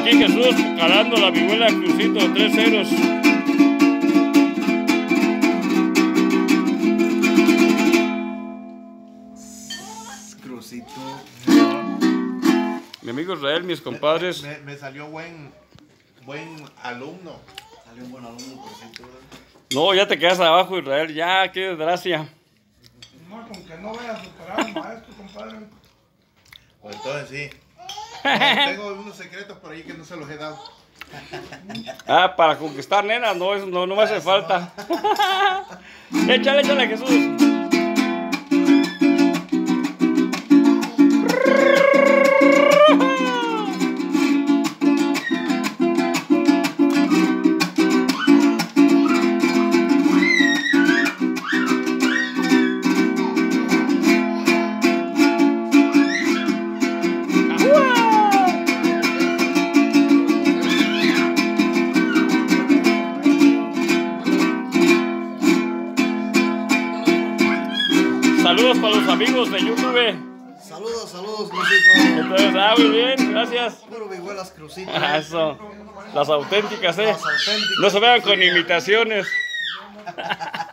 Aquí Jesús calando la vihuela crucito de tres ceros. Crucito. Mi amigo Israel, mis compadres. Me, me salió buen, buen alumno. Salió un buen alumno, Crucito. No, ya te quedas abajo, Israel. Ya, qué desgracia. No, con que no vaya a superar al maestro, compadre. Pues entonces sí. Tengo unos secretos por ahí que no se los he dado. Ah, para conquistar nenas, no, no, no me hace falta. échale, échale, Jesús. Saludos para los amigos de YouTube. Saludos, saludos, Crucito. Entonces, ah, muy bien, gracias. Puro vihuelas, Crucito. Ah, Eso, las auténticas, eh. Las auténticas. No se vean con imitaciones.